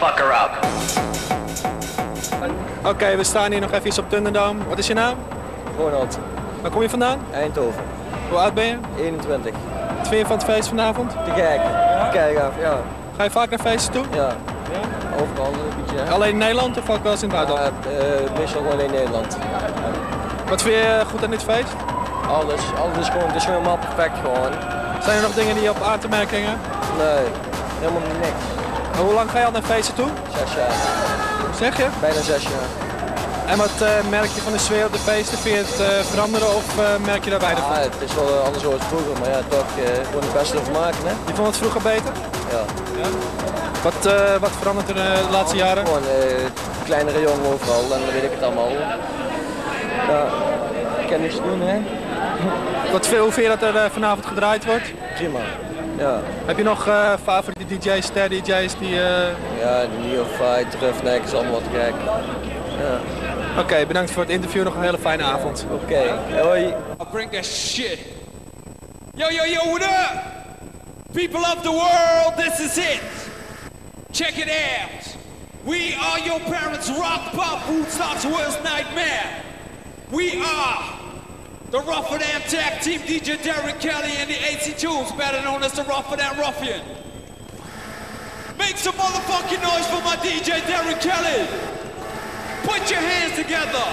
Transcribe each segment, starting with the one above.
motherfucker up. Oké, we staan hier nog even op Thunderdome. Wat is je naam? Ronald. Waar kom je vandaan? Eindhoven. Hoe oud ben je? 21. Wat vind je van het feest vanavond? Te kijken. Ja? Kijk af, ja. Ga je vaak naar feesten toe? Ja. Overal een beetje. Alleen in Nederland of ook wel eens in het buitenland? Eh, meestal alleen Nederland. Wat vind je goed aan dit feest? Alles, alles is gewoon, het is helemaal perfect gewoon. Zijn er nog dingen die je op aan te merken Nee, helemaal niks. En hoe lang ga je al naar feesten toe? Zes jaar, Zeg je? bijna zes jaar. En wat eh, merk je van de sfeer op de feesten? Vind je het eh, veranderen of eh, merk je daar weinig van? Ja, het is wel anders zoals vroeger, maar ja, toch gewoon het beste van maken, hè. Je vond het vroeger beter? Ja. Wat, eh, wat verandert er de laatste jaren? Gewoon kleinere jongen overal en dan weet ik het allemaal. Ja, ik kan niks doen, hè. Wat, veel- hoe vind je dat er vanavond gedraaid wordt? Prima. Ja, Heb je nog eh, favoriete DJ's, ster DJ's die... eh, ja, Neophyte, Roughneck is allemaal wat gek. Ja, Oké, bedankt voor het interview. Nog een hele fijne avond. oké. Hoi. I'll bring that shit. Yo, yo, yo, what up? People of the world, this is it. Check it out. We are your parents' rock pop Woodstock's worst nightmare. We are the Rougher Tag Team DJ Darien Kelly and the AC Tunes, better known as the Rougher Ruffian. Make some motherfucking noise for my DJ Darien Kelly. Put your hands together.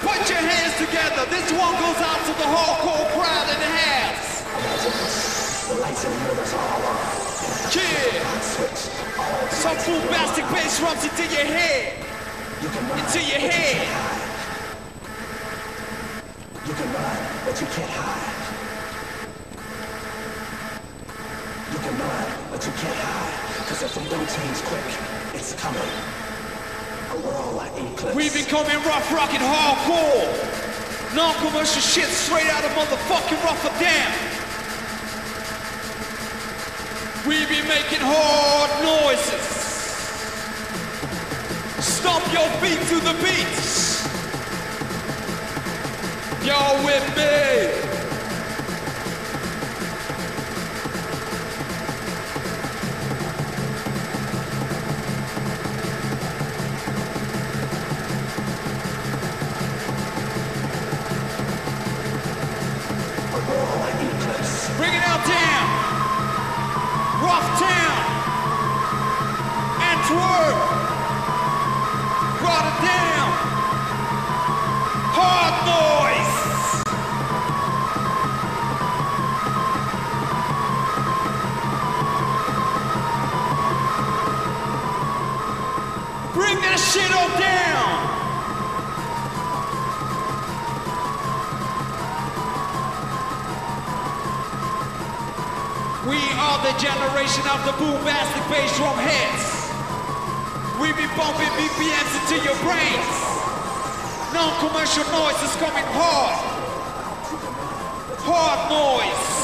Put your hands together. This one goes out to the hardcore crowd in the house. Yeah. Some bombastic bass drums into your head. Into your head. You can run, but you can't hide. You can run, but you can't hide. Cause if we don't change quick, it's coming. A worldwide eclipse. We becoming rough rockin' hardcore. Non-commercial shit straight out of motherfucking Rotterdam. We be making hard noises. Stomp your feet to the beat. Y'all with me? Is coming hard. Hard noise.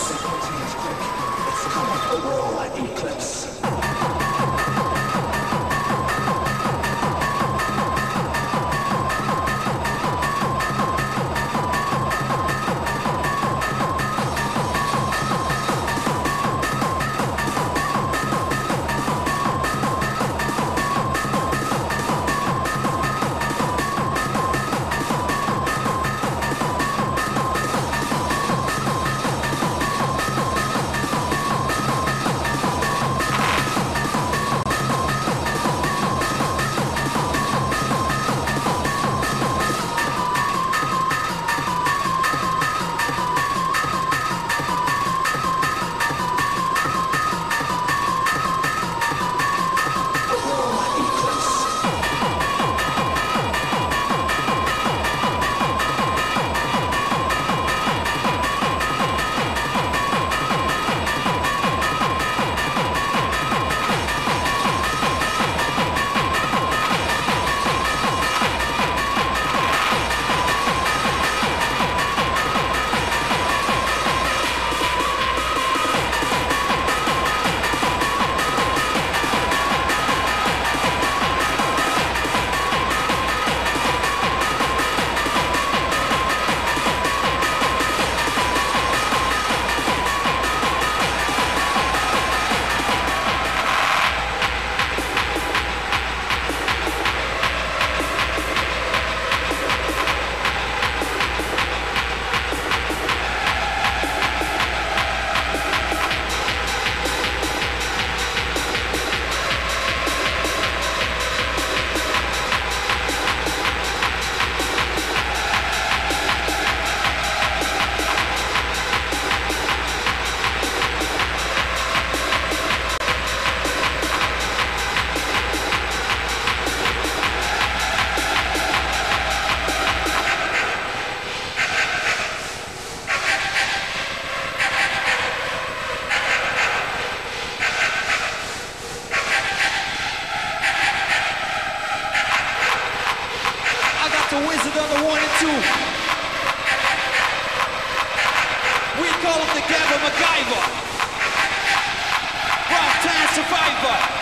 Time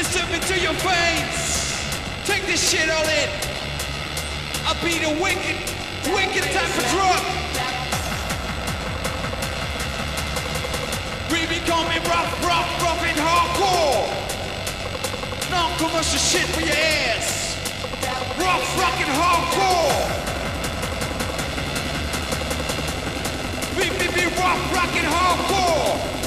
Insert me to your veins. Take this shit all in. I'll be the wicked, wicked type of drug. We becoming rough, rough, rough and hardcore. Non-commercial shit for your ass. Rough, rockin' hardcore. We be, be rough, rockin' hardcore.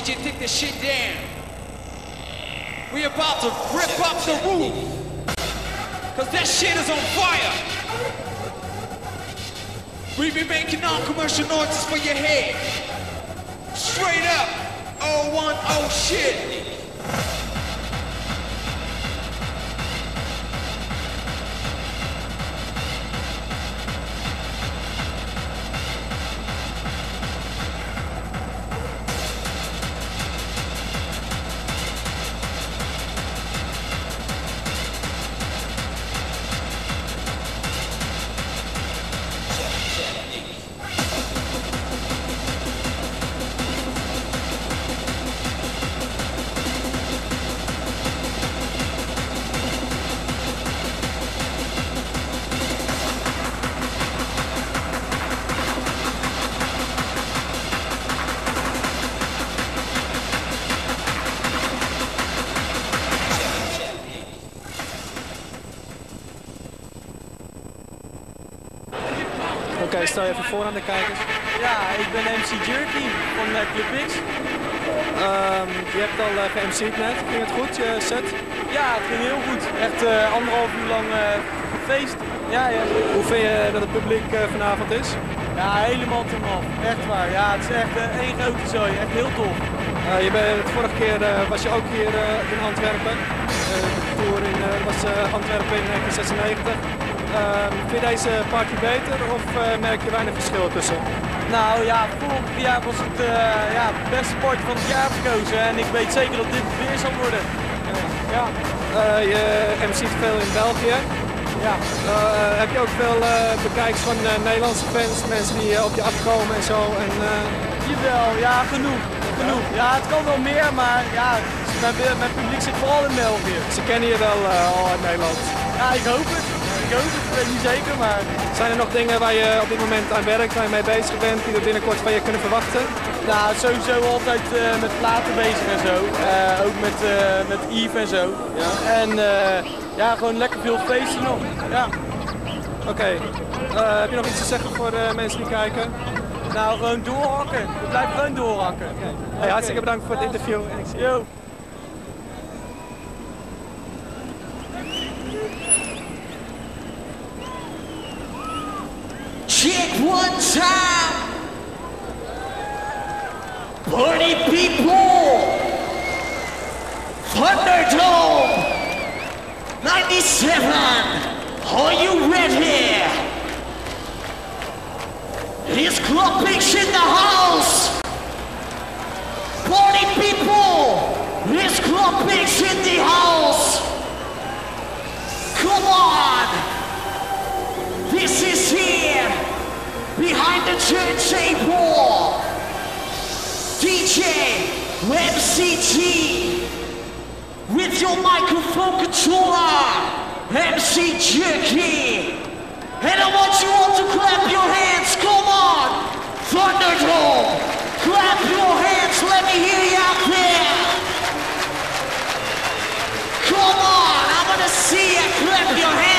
DJ, take this shit down. We about to rip up the roof. Cause that shit is on fire. We be making non-commercial noises for your head. Straight up. Oh one oh shit. Stel je even voor aan de kijkers. Ja, ik ben MC Jerky van uh, Club X. Ehm, je hebt al uh, ge-MC'd net. Ging het goed, je set? Ja, het ging heel goed. Echt uh, anderhalf uur lang feest. Ja, ja. Hoe vind je dat het publiek vanavond is? Ja, helemaal te maf. Echt waar. Ja, het is echt één grote zooi. Echt heel tof. Je bent, de vorige keer was je ook hier in Antwerpen. de tour in, was Antwerpen in 1996. Ehm, vind je deze party beter of merk je weinig verschil tussen? Nou ja, vorig jaar was het ja, beste party van het jaar verkozen. En ik weet zeker dat dit weer zal worden. ja. je MC't veel in België. Ja. Heb je ook veel bekijks van Nederlandse fans, mensen die op je afkomen en zo? En, Jawel, ja, genoeg. genoeg. Ja, het kan wel meer, maar ja, mijn, mijn publiek zit vooral in België. Ze kennen je wel al uit Nederland? Ja, ik hoop het. Ik weet niet zeker, maar... Zijn er nog dingen waar je op dit moment aan werkt, waar je mee bezig bent, die we binnenkort van je kunnen verwachten? Nou, sowieso altijd met platen bezig en zo. ook met, met Yves en zo. Ja. En ja, gewoon lekker veel feesten nog. Ja. Oké. Okay. Heb je nog iets te zeggen voor de mensen die kijken? Nou, gewoon doorhakken. We blijven gewoon doorhakken. Okay. Hey, hartstikke bedankt voor het interview. Yo. Check one time. Party people. Thunderdome. 97. Are you ready? It's Club Mix in the house. Party people, it's Club Mix in the house. Come on. This is here, behind the turntable. DJ MCG with your microphone controller, MC Jerky. And I want you all to clap your hands. Come on. Thunderdome. Clap your hands. Let me hear you out there. Come on. I want to see you clap your hands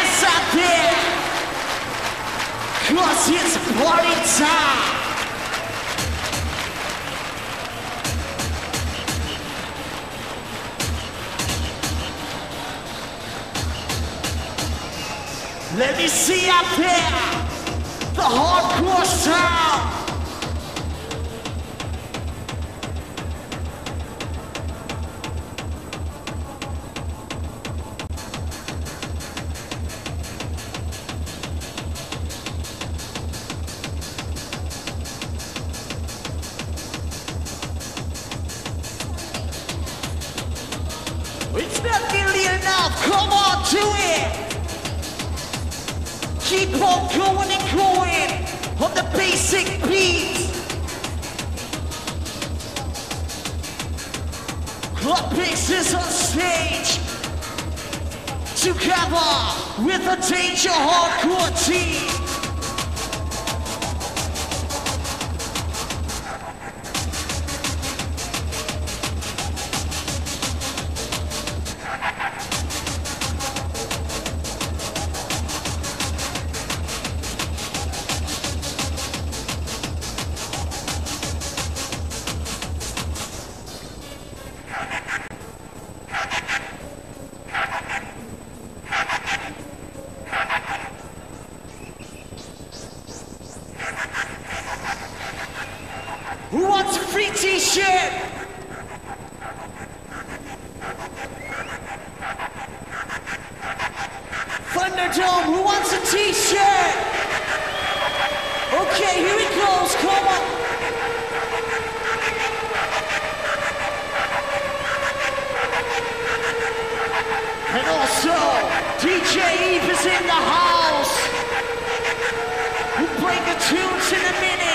Cause it's party time. Let me see out there the hardcore sound. Pix is on stage together with a Danger Hardcore team. Okay, here it goes, come on. And also, DJ Eve is in the house. We'll play the tunes in a minute.